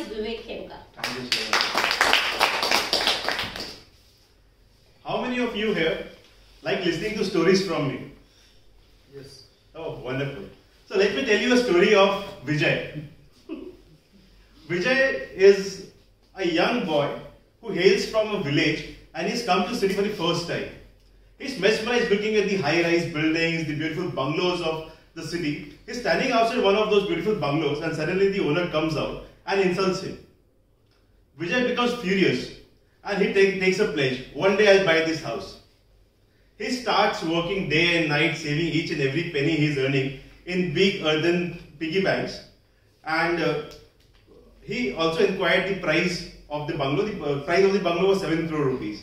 is Vivek Khemka. Thank you so much. How many of you here like listening to stories from me? Yes. Oh, wonderful. So let me tell you a story of Vijay. Vijay is a young boy who hails from a village and he's come to city for the first time. He's mesmerized looking at the high-rise buildings, the beautiful bungalows of the city. He's standing outside one of those beautiful bungalows and suddenly the owner comes out and insults him. Vijay becomes furious and he take, takes a pledge. One day I'll buy this house. He starts working day and night, saving each and every penny he's earning in big earthen piggy banks. And uh, he also inquired the price of the bungalow. The uh, price of the bungalow was 7 crore rupees.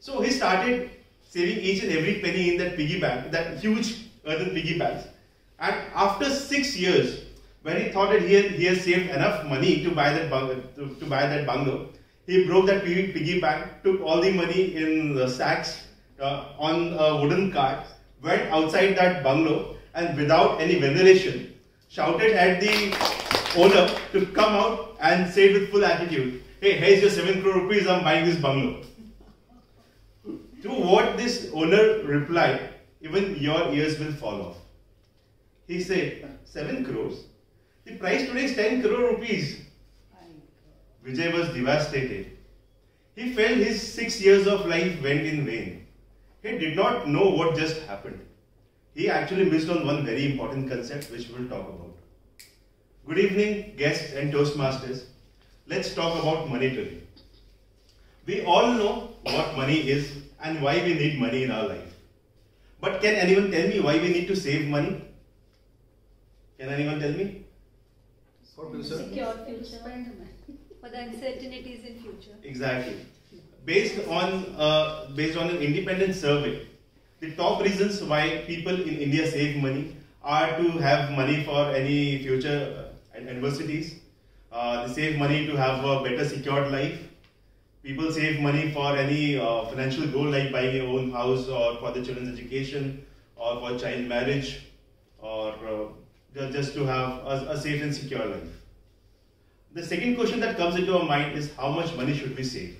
So he started saving each and every penny in that piggy bank, that huge earthen piggy banks. And after six years, when he thought that he, had, he has saved enough money to buy that bungalow, to, to buy that bungalow, he broke that piggy, piggy bank, took all the money in the sacks uh, on a wooden cart, went outside that bungalow, and without any veneration, shouted at the owner to come out and say with full attitude, "Hey, here's your seven crore rupees. I'm buying this bungalow." To what this owner replied, even your ears will fall off. He said, seven crores? The price today is 10 crore rupees. Vijay was devastated. He felt his six years of life went in vain. He did not know what just happened. He actually missed on one very important concept which we'll talk about. Good evening, guests and Toastmasters. Let's talk about money today. We all know what money is and why we need money in our life. But can anyone tell me why we need to save money? Can anyone tell me? For future. Secure future. For the uncertainties in future. Exactly. Based on uh, based on an independent survey, the top reasons why people in India save money are to have money for any future uh, adversities. Uh, they save money to have a better secured life. People save money for any uh, financial goal like buying a own house or for the children's education or for child marriage or uh, ju- just to have a, a safe and secure life. The second question that comes into our mind is how much money should we save?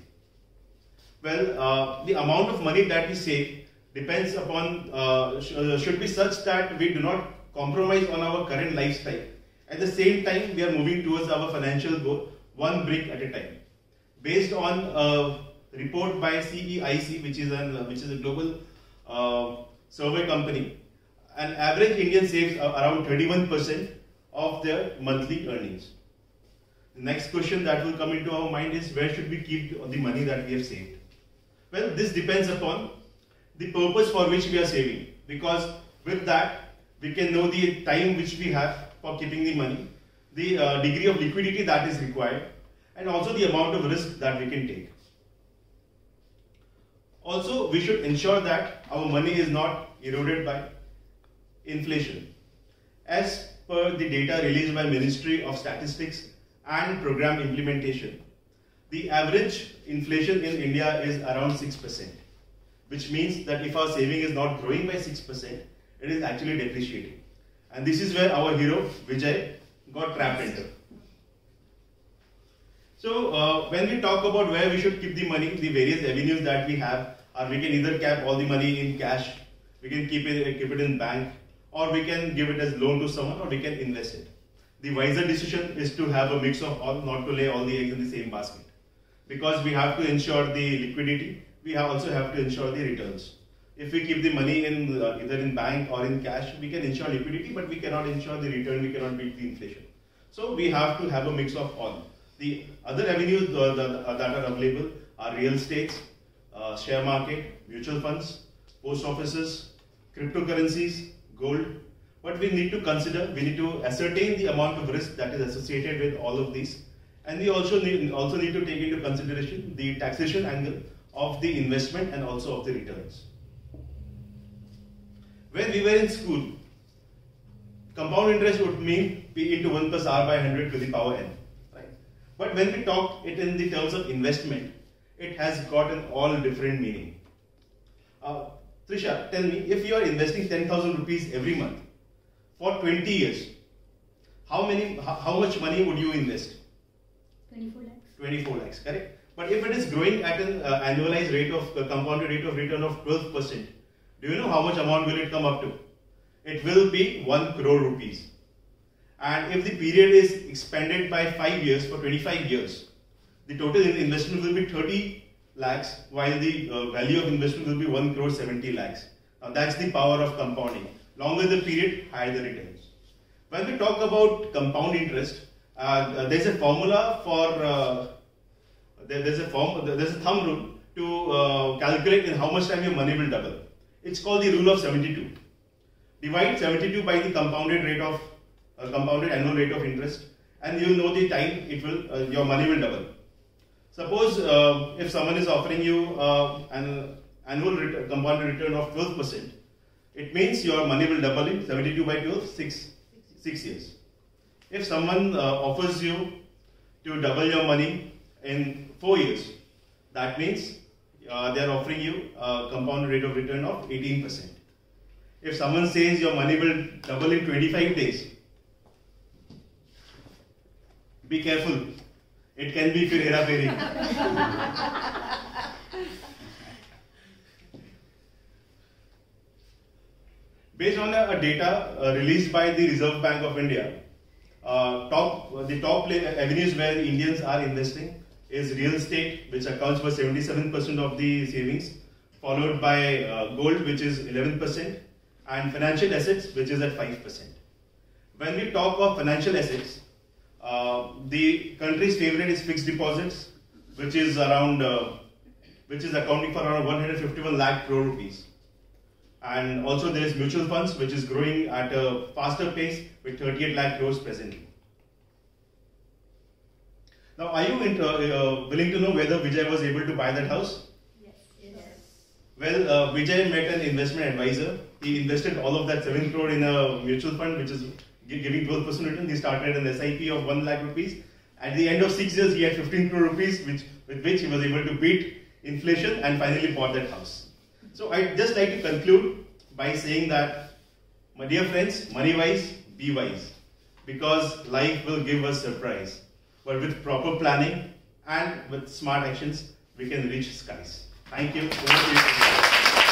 Well, uh, the amount of money that we save depends upon, uh, sh- uh, should be such that we do not compromise on our current lifestyle. At the same time, we are moving towards our financial goal one brick at a time. Based on a report by CEIC, which is, an, which is a global uh, survey company, an average Indian saves around 31% of their monthly earnings. The next question that will come into our mind is where should we keep the money that we have saved? Well, this depends upon the purpose for which we are saving because with that we can know the time which we have for keeping the money, the uh, degree of liquidity that is required, and also the amount of risk that we can take. Also, we should ensure that our money is not eroded by inflation. As per the data released by Ministry of Statistics and Program Implementation, the average inflation in India is around 6%, which means that if our saving is not growing by 6%, it is actually depreciating. And this is where our hero Vijay got trapped into. So uh, when we talk about where we should keep the money, the various avenues that we have are we can either cap all the money in cash, we can keep it keep it in bank, or we can give it as loan to someone, or we can invest it. The wiser decision is to have a mix of all, not to lay all the eggs in the same basket, because we have to ensure the liquidity. We also have to ensure the returns. If we keep the money in uh, either in bank or in cash, we can ensure liquidity, but we cannot ensure the return. We cannot beat the inflation. So we have to have a mix of all. The other avenues uh, that, uh, that are available are real estates, uh, share market, mutual funds, post offices, cryptocurrencies, gold. But we need to consider, we need to ascertain the amount of risk that is associated with all of these. And we also need, also need to take into consideration the taxation angle of the investment and also of the returns. When we were in school, compound interest would mean P into 1 plus R by 100 to the power n. But when we talk it in the terms of investment, it has got an all different meaning. Uh, Trisha, tell me, if you are investing 10,000 rupees every month for 20 years, how many, how, how much money would you invest? 24 lakhs. 24 lakhs, correct? But if it is growing at an uh, annualized rate of uh, compounded rate of return of 12%, do you know how much amount will it come up to? It will be 1 crore rupees. And if the period is expanded by 5 years for 25 years, the total investment will be 30 lakhs, while the uh, value of investment will be 1 crore 70 lakhs. Now that's the power of compounding. Longer the period, higher the returns. When we talk about compound interest, uh, uh there's a formula for uh, there, there's a form there's a thumb rule to uh, calculate in how much time your money will double. It's called the rule of 72. Divide 72 by the compounded rate of uh, compounded annual rate of interest, and you will know the time it will your money will double. Suppose uh, if someone is offering you uh, an annual ret- compounded return of 12%, it means your money will double in 72 by 12, 6, 6 years. If someone uh, offers you to double your money in 4 years, that means uh, they are offering you a compound rate of return of 18%. If someone says your money will double in 25 days, be careful. It can be fir hera feri. Based on a, a data uh, released by the Reserve Bank of India, uh, top the top avenues where Indians are investing is real estate, which accounts for 77% of the savings, followed by uh, gold, which is 11%, and financial assets, which is at 5%. When we talk of financial assets, uh, the country's favorite is fixed deposits, which is around, uh, which is accounting for around 151 lakh crore rupees. And also there is mutual funds, which is growing at a faster pace with 38 lakh crores presently. Now, are you uh, willing to know whether Vijay was able to buy that house? Yes. Yes. Well, uh, Vijay met an investment advisor. He invested all of that 7 crore in a mutual fund, which is giving 12% return. He started an SIP of 1 lakh rupees. At the end of 6 years, he had 15 crore rupees, which, with which he was able to beat inflation and finally bought that house. So, I'd just like to conclude by saying that, my dear friends, money wise, be wise. Because life will give us surprise. But with proper planning and with smart actions, we can reach skies. Thank you.